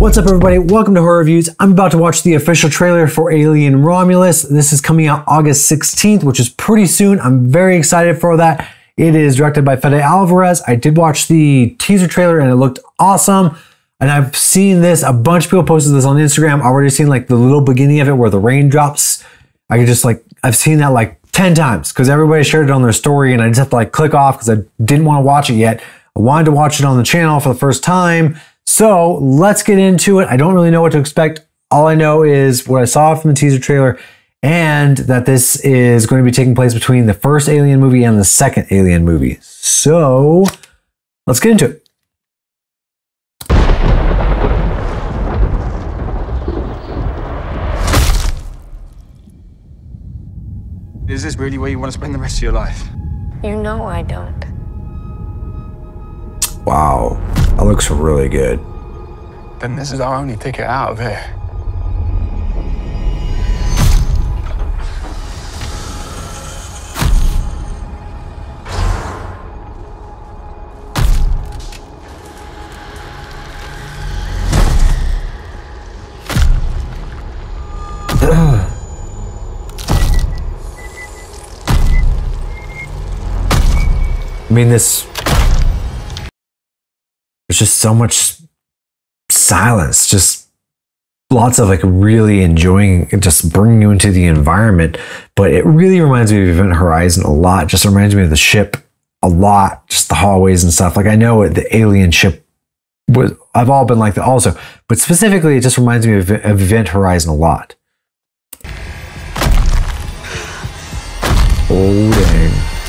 What's up, everybody? Welcome to Horror Reviews. I'm about to watch the official trailer for Alien Romulus. This is coming out August 16th, which is pretty soon. I'm very excited for that. It is directed by Fede Alvarez. I did watch the teaser trailer and it looked awesome. And I've seen this, a bunch of people posted this on Instagram. I've already seen like the little beginning of it where the raindrops. I could just like, I've seen that like 10 times because everybody shared it on their story and I just have to like click off because I didn't want to watch it yet. I wanted to watch it on the channel for the first time. So let's get into it. I don't really know what to expect. All I know is what I saw from the teaser trailer and that this is going to be taking place between the first Alien movie and the second Alien movie. So let's get into it. Is this really where you want to spend the rest of your life? You know I don't. Wow, that looks really good. Then this is our only ticket out of here. I mean, this. There's just so much silence, just lots of like really enjoying just bringing you into the environment. But it really reminds me of Event Horizon a lot. Just reminds me of the ship a lot, just the hallways and stuff. Like I know the alien ship was, I've all been like that also, but specifically, it just reminds me of, of Event Horizon a lot. Oh, dang.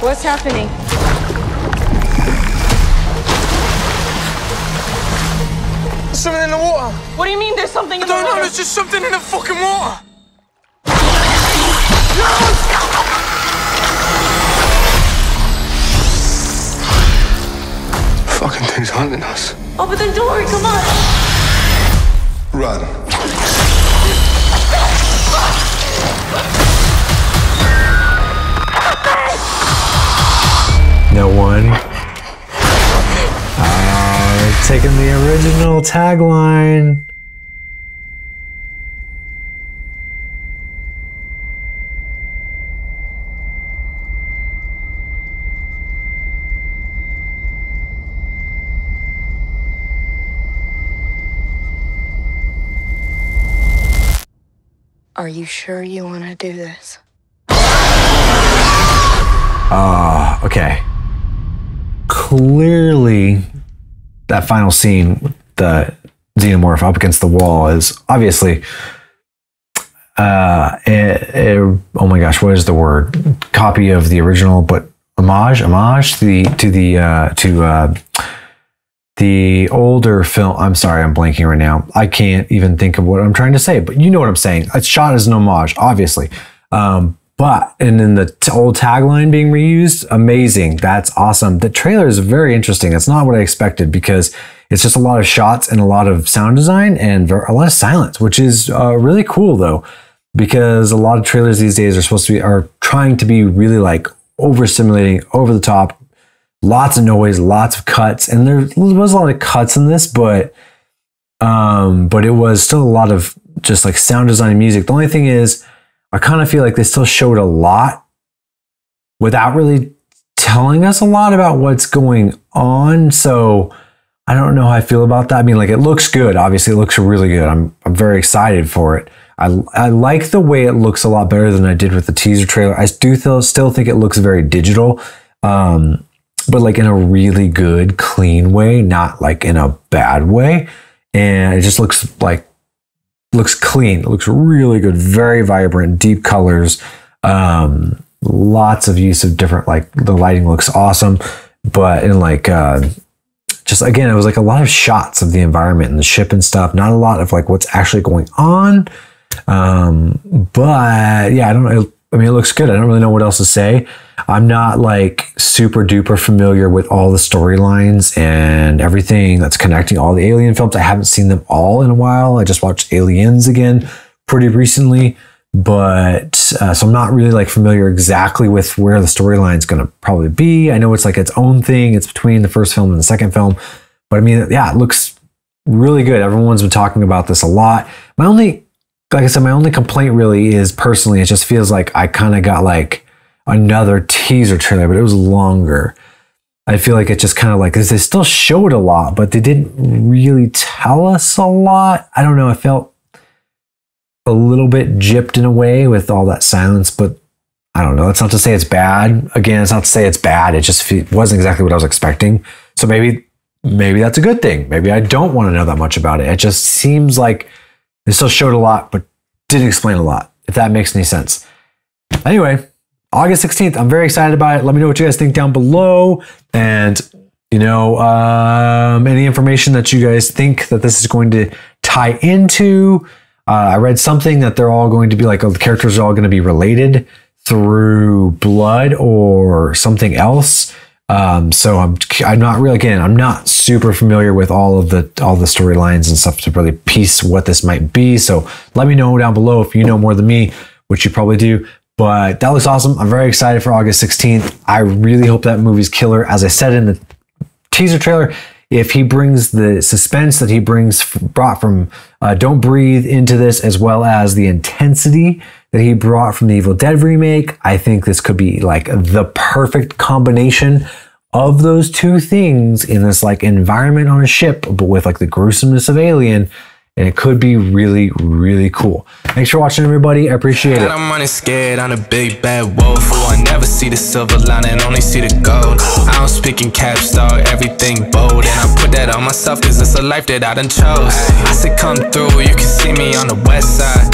What's happening? There's something in the water. What do you mean there's something in I the don't know, water? there's just something in the fucking water. No! Fucking thing's hunting us. Open the door, come on. Run. No one. Uh, taking the original tagline. Are you sure you want to do this? Ah, okay. Clearly, that final scene with the xenomorph up against the wall is obviously. Uh, a, a- oh my gosh, what is the word? Copy of the original, but homage, homage to the to the uh, to uh, the older film. I'm sorry, I'm blanking right now. I can't even think of what I'm trying to say, but you know what I'm saying. It's shot as an homage, obviously. Um, but and then the t- old tagline being reused, amazing. That's awesome. The trailer is very interesting. It's not what I expected because it's just a lot of shots and a lot of sound design and a lot of silence, which is uh, really cool though, because a lot of trailers these days are supposed to be are trying to be really like overstimulating, over the top, lots of noise, lots of cuts, and there was a lot of cuts in this, but um, but it was still a lot of just like sound design and music. The only thing is, I kind of feel like they still showed a lot without really telling us a lot about what's going on. So I don't know how I feel about that. I mean, like it looks good. Obviously, it looks really good. I'm I'm very excited for it. I I like the way it looks a lot better than I did with the teaser trailer. I do th- still think it looks very digital. Um, but like in a really good, clean way, not like in a bad way. And it just looks like looks clean. It looks really good, very vibrant, deep colors. Um, lots of use of different like the lighting looks awesome, but in like uh, just again, it was like a lot of shots of the environment and the ship and stuff. Not a lot of like what's actually going on. Um, but yeah, I don't know. I mean, it looks good. I don't really know what else to say. I'm not like super duper familiar with all the storylines and everything that's connecting all the Alien films. I haven't seen them all in a while. I just watched Aliens again pretty recently, but uh, so I'm not really like familiar exactly with where the storyline is going to probably be. I know it's like its own thing. It's between the first film and the second film, but I mean, yeah, it looks really good. Everyone's been talking about this a lot. My only, like I said, my only complaint really is personally, it just feels like I kind of got like another teaser trailer, but it was longer. I feel like it just kind of like they still showed a lot, but they didn't really tell us a lot. I don't know. I felt a little bit gypped in a way with all that silence, but I don't know. That's not to say it's bad. Again, it's not to say it's bad. It just fe- wasn't exactly what I was expecting. So maybe, maybe that's a good thing. Maybe I don't want to know that much about it. It just seems like they still showed a lot, but didn't explain a lot. If that makes any sense. Anyway, August 16th. I'm very excited about it. Let me know what you guys think down below. And, you know, um, any information that you guys think that this is going to tie into. Uh, I read something that they're all going to be like, oh, the characters are all going to be related through blood or something else. Um, so I'm I'm not really again I'm not super familiar with all of the all the storylines and stuff to really piece what this might be. So let me know down below if you know more than me, which you probably do. But that looks awesome. I'm very excited for August 16th. I really hope that movie's killer. As I said in the teaser trailer, if he brings the suspense that he brings brought from uh, Don't Breathe into this, as well as the intensity that he brought from the Evil Dead remake, I think this could be like the perfect combination of those two things in this like environment on a ship, but with like the gruesomeness of Alien and it could be really, really cool. Thanks for watching, everybody. I appreciate it. I'm running scared, I'm a big bad wolf. I never see the silver lining, only see the gold. I don't speak in caps, dog, everything bold. And I put that on myself, cause it's a life that I done chose. I said, come through, you can see me on the west side.